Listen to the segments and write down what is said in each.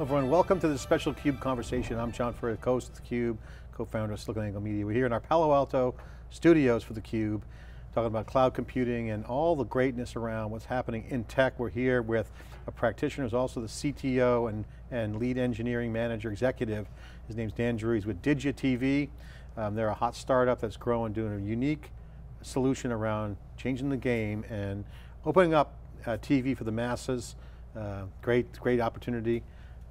Everyone, welcome to this special CUBE conversation. I'm John Furrier, of theCUBE, co-founder of SiliconANGLE Media. We're here in our Palo Alto studios for theCUBE, talking about cloud computing and all the greatness around what's happening in tech. We're here with a practitioner who's also the CTO and, and lead engineering manager executive. His name's Dan Drew, he's with Didja TV. Um, they're a hot startup that's growing, doing a unique solution around changing the game and opening up uh, TV for the masses. Uh, great, great opportunity.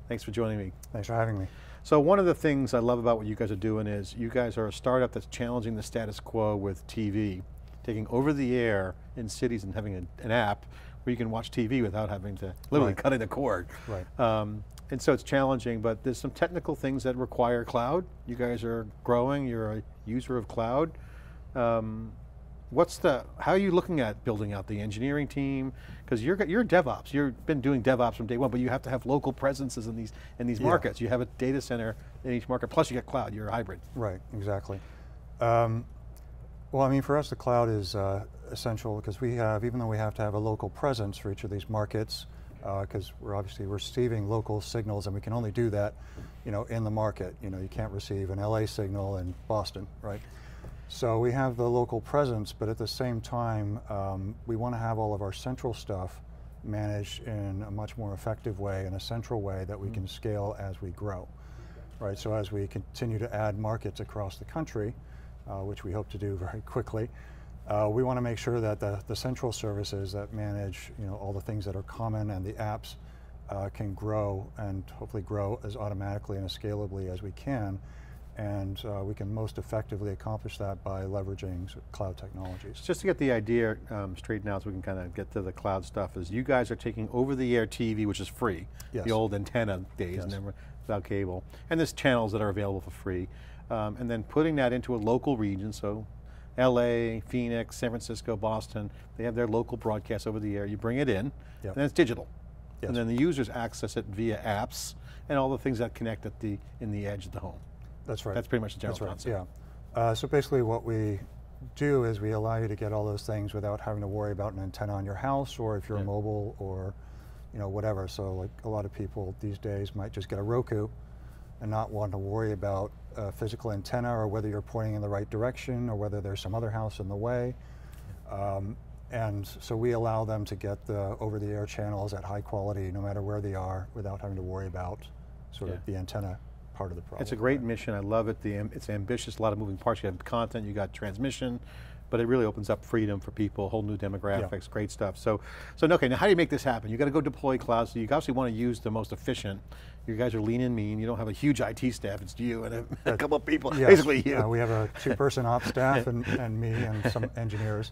Thanks for joining me. Thanks for having me. So one of the things I love about what you guys are doing is you guys are a startup that's challenging the status quo with TV, taking over the air in cities and having a, an app where you can watch TV without having to, literally right. cutting the cord. Right. Um, and so it's challenging, but there's some technical things that require cloud. You guys are growing, you're a user of cloud. Um, What's the, how are you looking at building out the engineering team? Because you're, you're DevOps, you've been doing DevOps from day one, but you have to have local presences in these, in these yeah. markets. You have a data center in each market, plus you get cloud, you're a hybrid. Right, exactly. Um, well, I mean, for us, the cloud is uh, essential because we have, even though we have to have a local presence for each of these markets, because uh, we're obviously receiving local signals and we can only do that, you know, in the market. You know, you can't receive an LA signal in Boston, right? So we have the local presence, but at the same time, um, we want to have all of our central stuff managed in a much more effective way, in a central way that we mm. can scale as we grow. Right, so as we continue to add markets across the country, uh, which we hope to do very quickly, uh, we want to make sure that the, the central services that manage you know, all the things that are common and the apps uh, can grow and hopefully grow as automatically and as scalably as we can and uh, we can most effectively accomplish that by leveraging cloud technologies. Just to get the idea um, straightened out so we can kind of get to the cloud stuff is you guys are taking over the air TV, which is free, yes. the old antenna days, yes. never, without cable, and there's channels that are available for free, um, and then putting that into a local region, so LA, Phoenix, San Francisco, Boston, they have their local broadcast over the air, you bring it in, yep. and it's digital. Yes. And then the users access it via apps and all the things that connect at the, in the edge of the home. That's right. That's pretty much the general That's right, concept. Yeah. Uh, so basically what we do is we allow you to get all those things without having to worry about an antenna on your house or if you're yeah. mobile or you know, whatever. So like a lot of people these days might just get a Roku and not want to worry about a physical antenna or whether you're pointing in the right direction or whether there's some other house in the way. Um, and so we allow them to get the over-the-air channels at high quality no matter where they are without having to worry about sort yeah. of the antenna part of the problem. It's a great mission, I love it. The, it's ambitious, a lot of moving parts. You have content, you got transmission, but it really opens up freedom for people, whole new demographics, yeah. great stuff. So, so okay, now how do you make this happen? You got to go deploy cloud, so you obviously want to use the most efficient. You guys are lean and mean, you don't have a huge IT staff, it's you and a, a couple of people, yes. basically you. Uh, we have a two person ops staff and, and me and some engineers.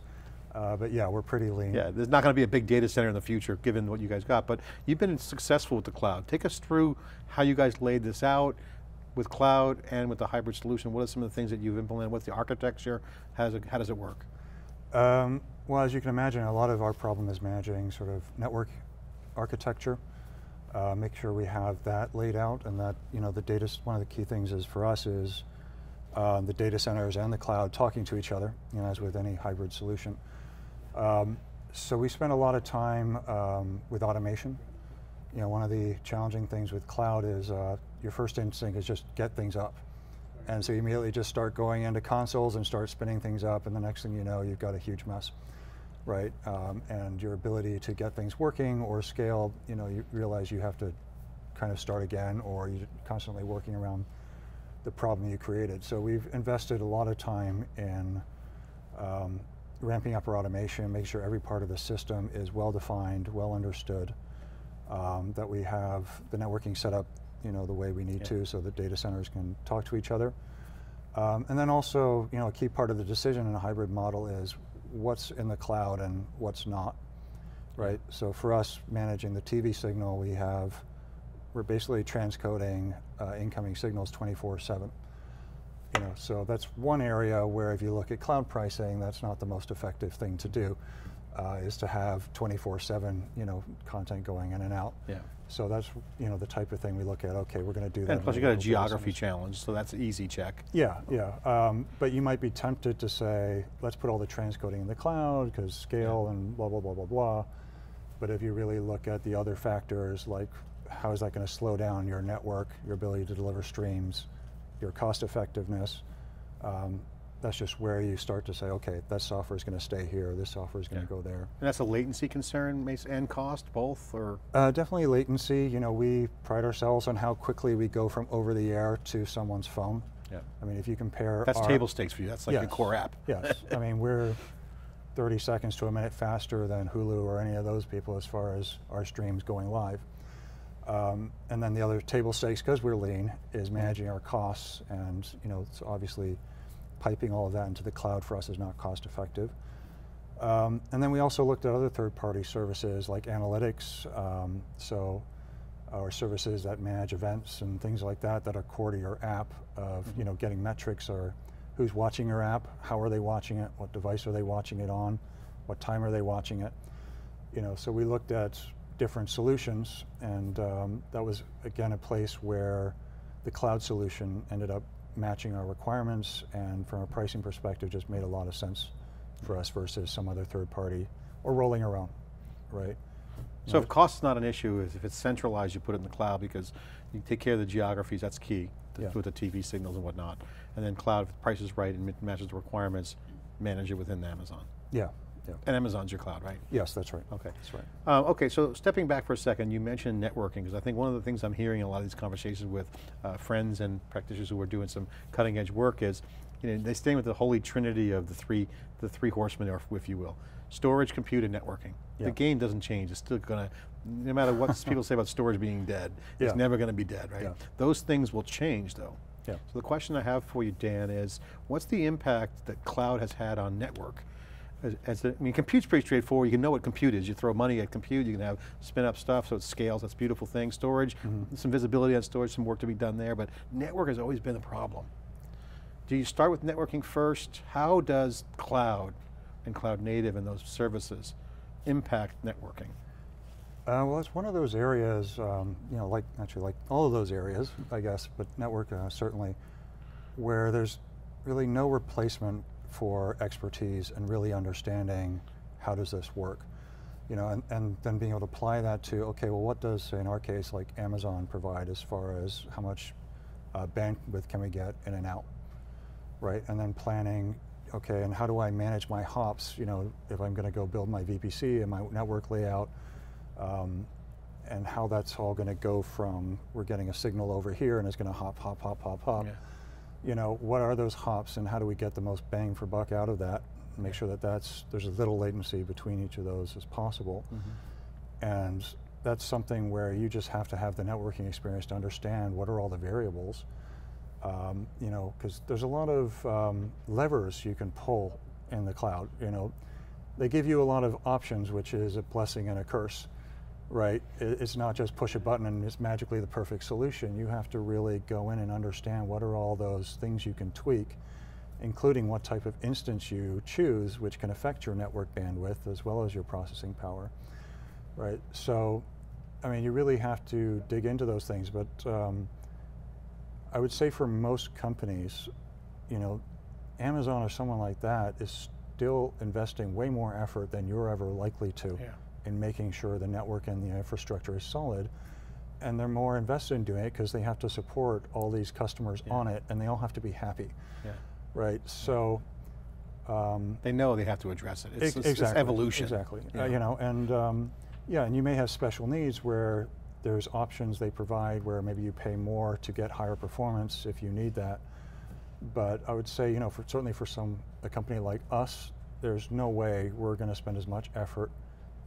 Uh, but yeah, we're pretty lean. Yeah, there's not going to be a big data center in the future given what you guys got, but you've been successful with the cloud. Take us through how you guys laid this out, with cloud and with the hybrid solution, what are some of the things that you've implemented? What's the architecture? How does it, how does it work? Um, well, as you can imagine, a lot of our problem is managing sort of network architecture. Uh, make sure we have that laid out and that, you know, the data, one of the key things is for us is um, the data centers and the cloud talking to each other, you know, as with any hybrid solution. Um, so we spend a lot of time um, with automation. You know, one of the challenging things with cloud is uh, your first instinct is just get things up. And so you immediately just start going into consoles and start spinning things up and the next thing you know, you've got a huge mess, right? Um, and your ability to get things working or scale, you know, you realize you have to kind of start again or you're constantly working around the problem you created. So we've invested a lot of time in um, ramping up our automation, make sure every part of the system is well defined, well understood, um, that we have the networking set up you know, the way we need to so that data centers can talk to each other. Um, and then also, you know, a key part of the decision in a hybrid model is what's in the cloud and what's not, right? So for us, managing the TV signal, we have, we're basically transcoding uh, incoming signals 24-7. You know, so that's one area where if you look at cloud pricing, that's not the most effective thing to do uh, is to have 24-7 you know, content going in and out. Yeah. So that's you know the type of thing we look at. Okay, we're going to do that. And plus, you got a geography challenge, so that's an easy check. Yeah, yeah. Um, but you might be tempted to say, let's put all the transcoding in the cloud because scale yeah. and blah blah blah blah blah. But if you really look at the other factors like how is that going to slow down your network, your ability to deliver streams, your cost effectiveness. Um, that's just where you start to say, okay, that software is going to stay here, this software is going to Yeah. go there. And that's a latency concern and cost, both, or? Uh, definitely latency. You know, we pride ourselves on how quickly we go from over the air to someone's phone. Yeah. I mean, if you compare That's our- table stakes for you, that's like the Yes. core app. yes, I mean, we're 30 seconds to a minute faster than Hulu or any of those people as far as our streams going live. Um, and then the other table stakes, because we're lean, is managing our costs, and you know, it's obviously piping all of that into the cloud for us is not cost effective. Um, and then we also looked at other third-party services like analytics, um, so our services that manage events and things like that that are core to your app of you know getting metrics or who's watching your app, how are they watching it, what device are they watching it on, what time are they watching it, you know. So we looked at different solutions, and um, that was again a place where the cloud solution ended up matching our requirements, and from a pricing perspective, just made a lot of sense for us versus some other third party or rolling our own, right? You So know, if cost is not an issue, if it's centralized, you put it in the cloud because you take care of the geographies, that's key, Yeah. with the TV signals and whatnot. And then cloud, if the price is right and ma- matches the requirements, manage it within Amazon. yeah, yeah, And Amazon's your cloud, right? yes, that's right. Okay. That's right. Um, okay, so stepping back for a second, you mentioned networking, because I think one of the things I'm hearing in a lot of these conversations with uh, friends and practitioners who are doing some cutting edge work is, you know, they stay with the holy trinity of the three, the three horsemen, if you will. Storage, compute, and networking. The game doesn't change, it's still gonna, no matter what people say about storage being dead, it's never gonna be dead, right? Yeah. Those things will change though. Yeah. So the question I have for you, Dan, is what's the impact that cloud has had on network? As, as I mean, compute's pretty straightforward. You can know what compute is. You throw money at compute, you can have spin up stuff so it scales. That's a beautiful thing. Storage, some visibility on storage, some work to be done there, but network has always been a problem. Do you start with networking first? How does cloud and cloud native and those services impact networking? Uh, well, it's one of those areas, um, you know, like actually like all of those areas, I guess, but network uh, certainly, where there's really no replacement for expertise and really understanding how does this work, you know, and, and then being able to apply that to okay, well, what does say in our case like Amazon provide as far as how much uh, bandwidth can we get in and out, right? And then planning, okay, and how do I manage my hops? You know, if I'm going to go build my VPC and my network layout, um, and how that's all going to go from we're getting a signal over here and it's going to hop, hop, hop, hop, hop. Yeah. You know, what are those hops and how do we get the most bang for buck out of that? Make sure that that's there's as little latency between each of those as possible. And that's something where you just have to have the networking experience to understand what are all the variables. Um, you know, because there's a lot of um, levers you can pull in the cloud. You know, they give you a lot of options, which is a blessing and a curse, right? It's not just push a button and it's magically the perfect solution. You have to really go in and understand what are all those things you can tweak, including what type of instance you choose, which can affect your network bandwidth as well as your processing power, right? So, I mean, you really have to dig into those things, but um, I would say for most companies, you know, Amazon or someone like that is still investing way more effort than you're ever likely to Yeah. In making sure the network and the infrastructure is solid. And they're more invested in doing it because they have to support all these customers Yeah. on it and they all have to be happy, Yeah. right? So, um, They know they have to address it. It's, Ex- it's- it's exactly. evolution. Exactly. Yeah. Uh, you know, and um, yeah, and you may have special needs where there's options they provide where maybe you pay more to get higher performance if you need that. But I would say, you know, for certainly for some a company like us, there's no way we're going to spend as much effort,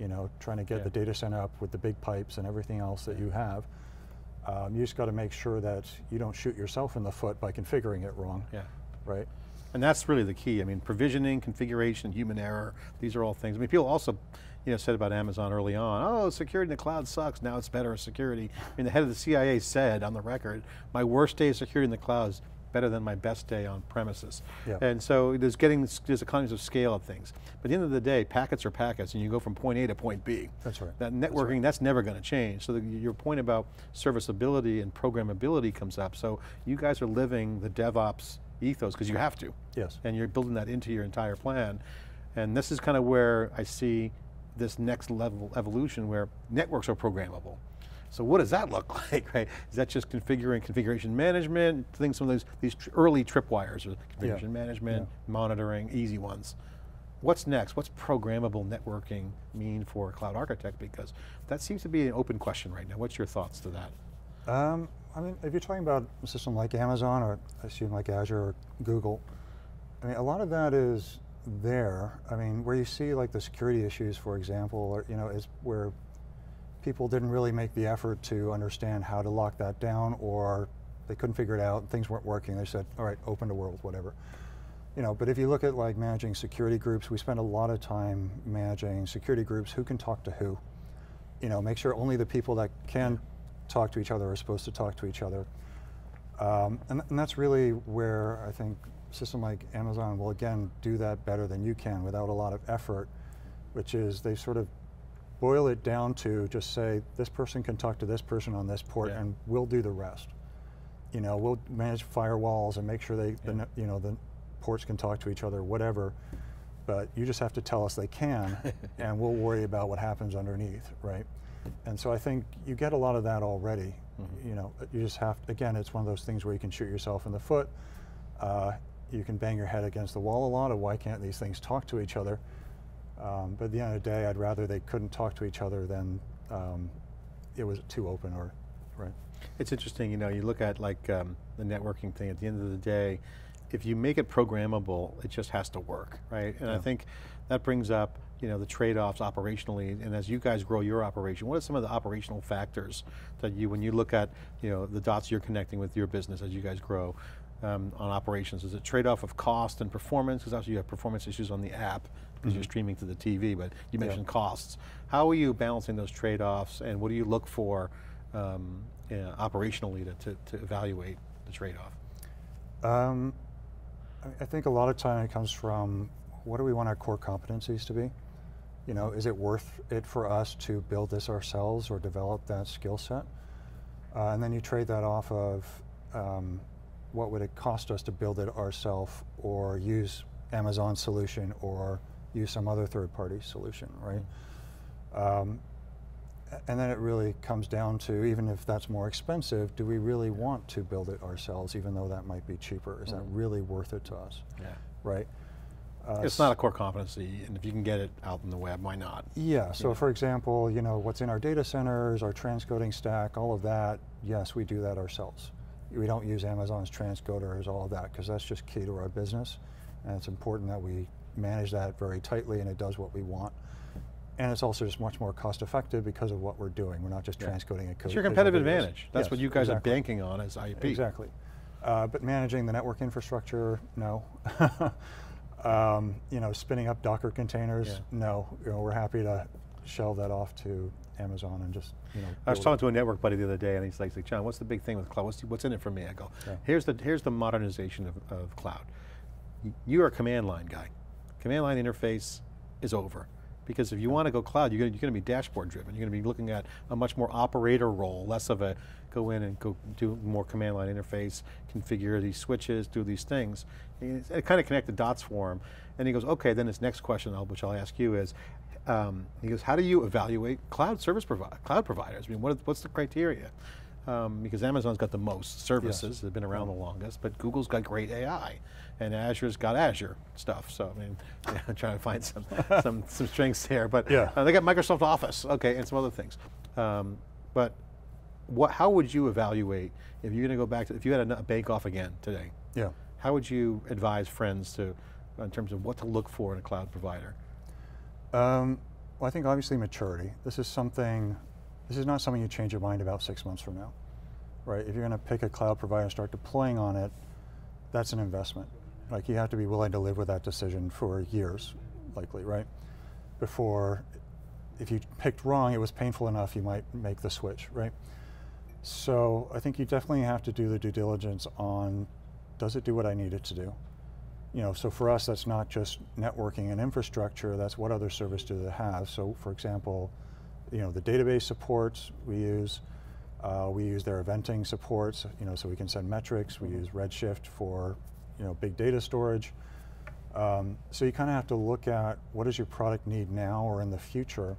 you know, trying to get Yeah. the data center up with the big pipes and everything else that you have. Um, you just got to make sure that you don't shoot yourself in the foot by configuring it wrong, yeah. right? And that's really the key. I mean, provisioning, configuration, human error, these are all things. I mean, people also, you know, said about Amazon early on, oh, security in the cloud sucks, now it's better security. I mean, the head of the CIA said on the record, my worst day of security in the cloud is better than my best day on premises. And so there's getting, there's economies of scale of things. But at the end of the day, packets are packets and you go from point A to point B. That's right. That networking, that's, never going to change. So the, your point about serviceability and programmability comes up. So you guys are living the DevOps ethos because you have to Yes. and you're building that into your entire plan. And this is kind of where I see this next level evolution where networks are programmable. So what does that look like, right? Is that just configuring configuration management, things, some of those, these early tripwires, or configuration yeah. management, yeah. monitoring, easy ones. What's next? What's programmable networking mean for a cloud architect? Because that seems to be an open question right now. What's your thoughts to that? Um, I mean, if you're talking about a system like Amazon, or I assume like Azure or Google, I mean, a lot of that is there. I mean, where you see like the security issues, for example, or, you know, is where people didn't really make the effort to understand how to lock that down or they couldn't figure it out, things weren't working, they said, all right, open the world, whatever. You know, but if you look at like managing security groups, we spend a lot of time managing security groups, who can talk to who. You know, make sure only the people that can talk to each other are supposed to talk to each other. Um, and, and that's really where I think a system like Amazon will again do that better than you can without a lot of effort, which is they sort of boil it down to just say this person can talk to this person on this port yeah. and we'll do the rest. You know, we'll manage firewalls and make sure they, yeah. the, you know, the ports can talk to each other, whatever. But you just have to tell us they can, and we'll worry about what happens underneath, right? And so I think you get a lot of that already. Mm -hmm. You know, you just have, to, again, it's one of those things where you can shoot yourself in the foot. Uh, you can bang your head against the wall a lot of why can't these things talk to each other. Um, but at the end of the day, I'd rather they couldn't talk to each other than um, it was too open or, right. It's interesting, you know, you look at like um, the networking thing, at the end of the day, if you make it programmable, it just has to work, right? And yeah. I think that brings up you know, the trade-offs operationally, and as you guys grow your operation, what are some of the operational factors that you, when you look at you know, the dots you're connecting with your business as you guys grow um, on operations? Is it trade-off of cost and performance? Because obviously you have performance issues on the app, because mm -hmm. you're mm-hmm. streaming to the TV, but you mentioned yeah. costs. How are you balancing those trade-offs, and what do you look for um, operationally to, to, to, evaluate the trade-off? Um, I think a lot of time it comes from what do we want our core competencies to be? You know, is it worth it for us to build this ourselves or develop that skill set? Uh, and then you trade that off of um, what would it cost us to build it ourselves or use Amazon solution or use some other third party solution, right? Um, and then it really comes down to, even if that's more expensive, do we really want to build it ourselves, even though that might be cheaper? Is mm. that really worth it to us? Yeah. Right? Uh, it's not a core competency, and if you can get it out in the web, why not? Yeah, so for example, you know, what's in our data centers, our transcoding stack, all of that, yes, we do that ourselves. We don't use Amazon's transcoders, all of that, because that's just key to our business, and it's important that we manage that very tightly and it does what we want. And it's also just much more cost effective because of what we're doing. We're not just yeah. transcoding a code. It's your competitive advantage. That's yes, what you guys exactly. are banking on as IP. Exactly. Uh, but managing the network infrastructure, no. Um, you know, spinning up Docker containers, yeah. no. You know, we're happy to shelve that off to Amazon and just, you know. I was talking to a network buddy the other day and he's like, John, what's the big thing with cloud? What's, what's in it for me? I go, yeah. here's, the, here's the modernization of, of cloud. You're a command line guy. Command line interface is over. Because if you want to go cloud, you're going, to, you're going to be dashboard driven. You're going to be looking at a much more operator role, less of a go in and go do more command line interface, configure these switches, do these things. It kind of connect the dots for him. And he goes, okay, then his next question, which I'll ask you is, um, he goes, how do you evaluate cloud service provi cloud providers? I mean, what, what's the criteria? Um, because Amazon's got the most services, yes. they've been around the longest, but Google's got great AI, and Azure's got Azure stuff. So I mean, yeah, I'm trying to find some some some strengths there. But yeah. Uh, they got Microsoft Office, okay, and some other things. Um, but what? How would you evaluate if you're going to go back to if you had a, a bank off again today? Yeah. How would you advise friends to, in terms of what to look for in a cloud provider? Um, well, I think obviously maturity. This is something, this is not something you change your mind about six months from now, right? If you're going to pick a cloud provider and start deploying on it, that's an investment. Like you have to be willing to live with that decision for years, likely, right? Before, if you picked wrong, it was painful enough, you might make the switch, right? So I think you definitely have to do the due diligence on does it do what I need it to do? You know, so for us, that's not just networking and infrastructure, that's what other service do they have. So for example, you know, the database supports we use, uh, we use their eventing supports, you know, so we can send metrics, we use Redshift for, you know, big data storage. Um, so you kind of have to look at what does your product need now or in the future,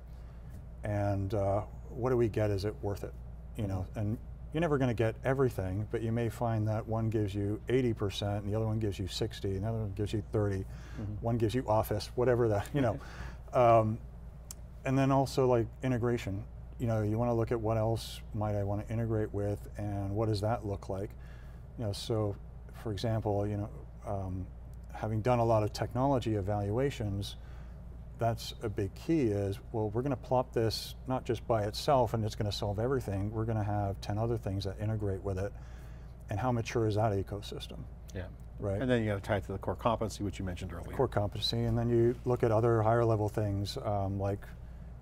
and uh, what do we get, is it worth it? you know, and you're never going to get everything, but you may find that one gives you 80% and the other one gives you 60, and the other one gives you 30, mm-hmm. one gives you Office, whatever that, you know. um, and then also like integration. You know, you want to look at what else might I want to integrate with and what does that look like? You know, so for example, you know, um, having done a lot of technology evaluations, that's a big key is, well, we're going to plop this not just by itself and it's going to solve everything, we're going to have 10 other things that integrate with it. And how mature is that ecosystem? Yeah. Right. And then you got to tie it to the core competency, which you mentioned earlier. Core competency, and then you look at other higher level things um, like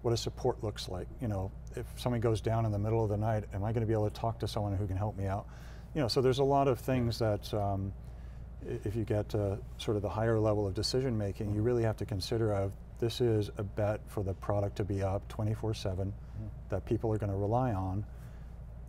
what a support looks like. You know, if something goes down in the middle of the night, am I going to be able to talk to someone who can help me out? You know, so there's a lot of things that um, if you get to sort of the higher level of decision making, you really have to consider of this is a bet for the product to be up 24 7 mm -hmm. that people are going to rely on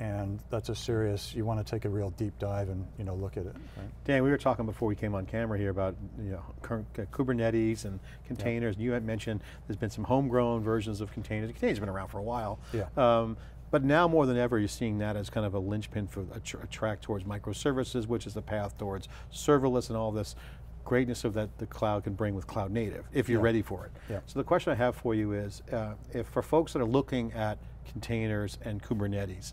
and that's a serious you want to take a real deep dive and you know look at it right? dan we were talking before we came on camera here about you know uh, kubernetes and containers yeah. you had mentioned there's been some homegrown versions of containers containers have been around for a while yeah. Um, but now more than ever, you're seeing that as kind of a linchpin for a, tr a, track towards microservices, which is the path towards serverless and all this greatness of that the cloud can bring with cloud native, if you're yeah. ready for it. Yeah. So the question I have for you is, uh, if for folks that are looking at containers and Kubernetes,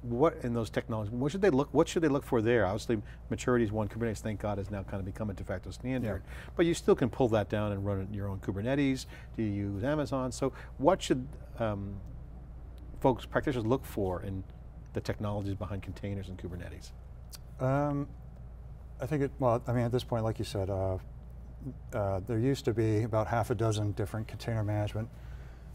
what in those technologies, what should they look, what should they look for there? Obviously maturity is one, Kubernetes thank God has now kind of become a de facto standard, yeah. but you still can pull that down and run it in your own Kubernetes, do you use Amazon? So what should um, folks, practitioners look for in the technologies behind containers and Kubernetes? Um, I think it, well, I mean, at this point, like you said, uh, uh, there used to be about half a dozen different container management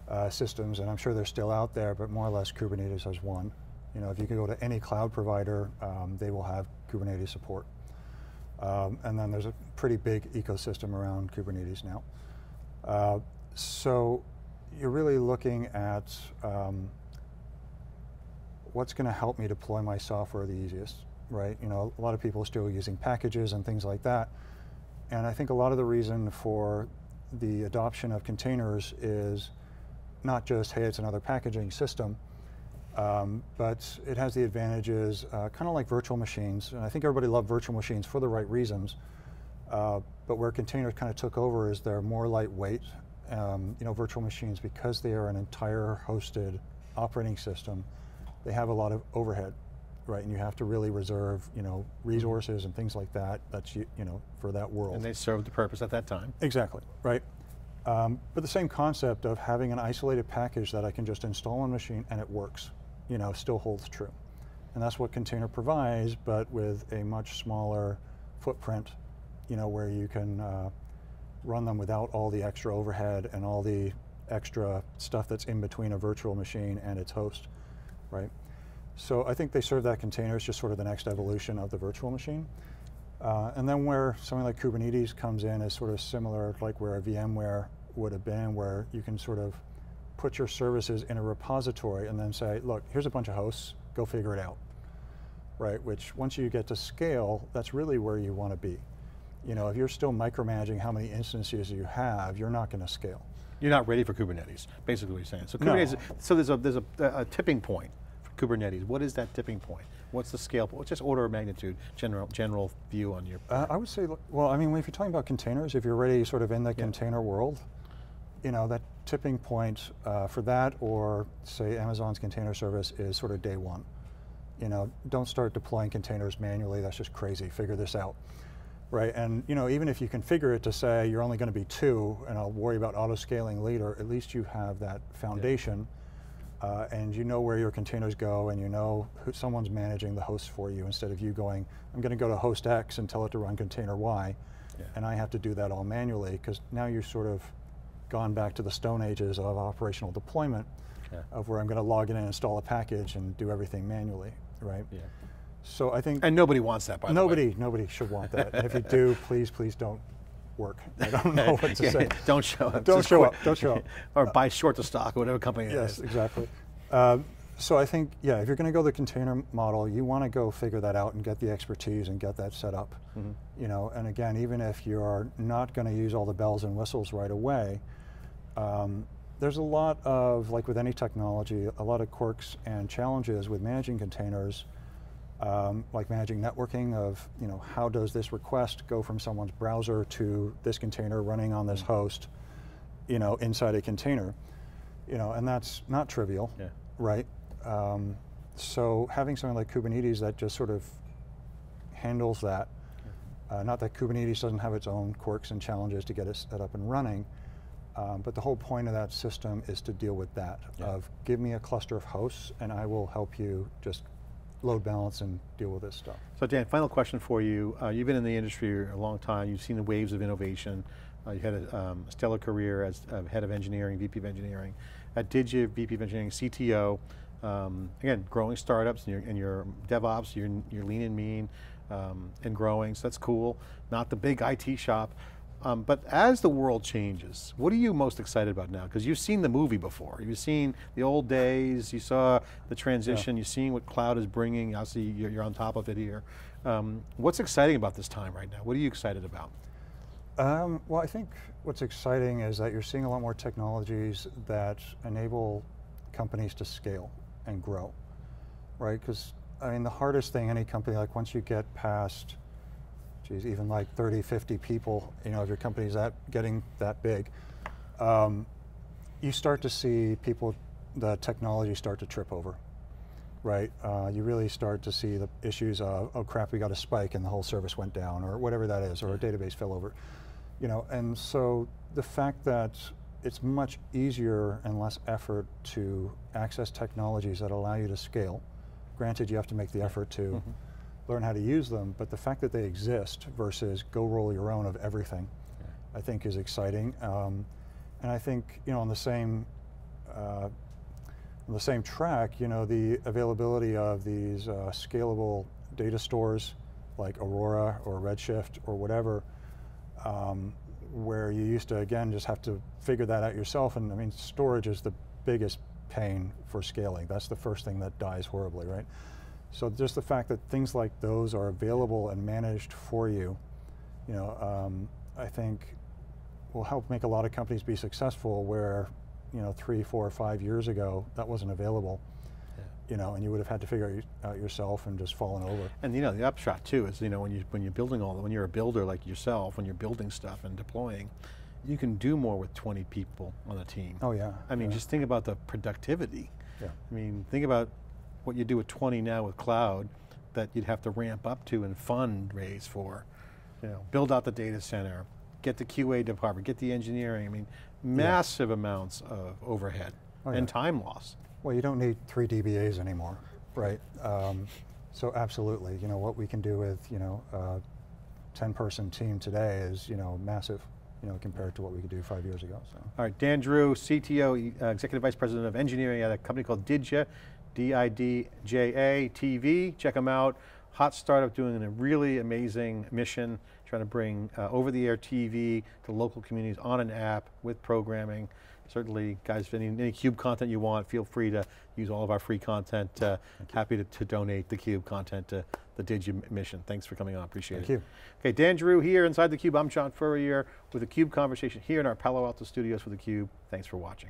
uh, systems, and I'm sure they're still out there, but more or less Kubernetes has won. You know, if you can go to any cloud provider, um, they will have Kubernetes support. Um, and then there's a pretty big ecosystem around Kubernetes now. Uh, so you're really looking at um, what's going to help me deploy my software the easiest, right? You know, a lot of people are still using packages and things like that. And I think a lot of the reason for the adoption of containers is not just, hey, it's another packaging system, um, but it has the advantages, uh, kind of like virtual machines. And I think everybody loved virtual machines for the right reasons. Uh, but where containers kind of took over is they're more lightweight. Um, you know, virtual machines, because they are an entire hosted operating system, they have a lot of overhead, right? And you have to really reserve, you know, resources and things like that. That's you, you know, for that world. And they served the purpose at that time. Exactly, right? Um, but the same concept of having an isolated package that I can just install on a machine and it works, you know, still holds true. And that's what container provides, but with a much smaller footprint, you know, where you can uh, run them without all the extra overhead and all the extra stuff that's in between a virtual machine and its host right? So I think they serve that container as just sort of the next evolution of the virtual machine. Uh, and then where something like Kubernetes comes in is sort of similar like where a VMware would have been, where you can sort of put your services in a repository and then say, look, here's a bunch of hosts, go figure it out. Right, which once you get to scale, that's really where you want to be. You know, if you're still micromanaging how many instances you have, you're not going to scale. You're not ready for Kubernetes, basically what you're saying. So Kubernetes, no. so there's a there's a, a, tipping point Kubernetes. What is that tipping point? What's the scale? What's just order of magnitude, general general view on your? Uh, I would say, well, I mean, if you're talking about containers, if you're already sort of in the yeah. container world, you know, that tipping point uh, for that or say Amazon's container service is sort of day one. You know, don't start deploying containers manually, that's just crazy, figure this out right? And you know, even if you configure it to say you're only going to be two, and I'll worry about auto scaling later, at least you have that foundation, yeah. Uh, and you know where your containers go, and you know who someone's managing the host for you instead of you going, I'm going to go to host X and tell it to run container Y, yeah. and I have to do that all manually because now you're sort of gone back to the stone ages of operational deployment, yeah. of where I'm going to log in and install a package and do everything manually, right? Yeah. So I think and nobody wants that. By nobody, the way, nobody should want that. and if you do, please, please don't work. I don't know what to yeah, say. Don't show up. Don't show up. Don't show up. or buy short the stock, or whatever company. Yes, exactly. Um, so I think, yeah, if you're going to go the container model, you want to go figure that out and get the expertise and get that set up. Mm -hmm. You know, and again, even if you're not going to use all the bells and whistles right away, um, there's a lot of, like with any technology, a lot of quirks and challenges with managing containers, um, like managing networking of, you know, how does this request go from someone's browser to this container running on this Mm. host, you know, inside a container, you know, and that's not trivial, Yeah. right? Um, so having something like Kubernetes that just sort of handles that, uh, not that Kubernetes doesn't have its own quirks and challenges to get it set up and running, um, but the whole point of that system is to deal with that, Yeah. of give me a cluster of hosts and I will help you just load balance and deal with this stuff. So Dan, final question for you. Uh, you've been in the industry a long time. You've seen the waves of innovation. Uh, you had a um, stellar career as uh, head of engineering, VP of engineering. At Didja, VP of engineering, CTO. Um, again, growing startups and your, and your DevOps, you're, you're lean and mean um, and growing, so that's cool. Not the big IT shop. Um, but as the world changes, what are you most excited about now? Because you've seen the movie before. You've seen the old days, you saw the transition, you're seeing what cloud is bringing, obviously you're, you're on top of it here. Um, what's exciting about this time right now? What are you excited about? Um, well, I think what's exciting is that you're seeing a lot more technologies that enable companies to scale and grow, right? Because, I mean, the hardest thing any company, like once you get past, geez, even like 30, 50 people, you know, if your company's that getting that big, um, you start to see people, the technology start to trip over, right? Uh, you really start to see the issues of, oh crap, we got a spike and the whole service went down, or whatever that is, or a database fell over. You know, and so the fact that it's much easier and less effort to access technologies that allow you to scale. Granted, you have to make the effort to Mhm. Learn how to use them, but the fact that they exist versus go roll your own of everything, I think is exciting. Um, and I think, you know, on the same, uh, on the same track, you know, the availability of these uh, scalable data stores like Aurora or Redshift or whatever, um, where you used to, again, just have to figure that out yourself. And I mean, storage is the biggest pain for scaling. That's the first thing that dies horribly, right? So just the fact that things like those are available and managed for you, you know, um, I think will help make a lot of companies be successful where, you know, three, four, five years ago, that wasn't available. You know, and you would have had to figure it out yourself and just fallen over. And you know, the upshot too is, you know, when, you, when you're building all, the when you're a builder like yourself, when you're building stuff and deploying, you can do more with 20 people on a team. Oh yeah. I mean, yeah. just think about the productivity. yeah. I mean, think about what you do with 20 now with cloud that you'd have to ramp up to and fundraise for. You know, build out the data center, get the QA department, get the engineering. I mean, massive amounts of overhead Oh, and time loss. Well, you don't need three DBAs anymore, right? Um, so absolutely, you know, what we can do with, you know, a 10-person team today is, you know, massive, you know, compared to what we could do five years ago, so. All right, Dan Drew, CTO, uh, Executive Vice President of Engineering at a company called Didja, D-I-D-J-A TV. Check them out. Hot startup doing a really amazing mission, trying to bring uh, over-the-air TV to local communities on an app with programming. Certainly, guys, if any, any CUBE content you want, feel free to use all of our free content. Uh, happy to, to donate the CUBE content to the Didja mission. Thanks for coming on, appreciate Thank it. you. Okay, Dan Drew here inside theCUBE. I'm John Furrier with a CUBE conversation here in our Palo Alto studios for theCUBE. Thanks for watching.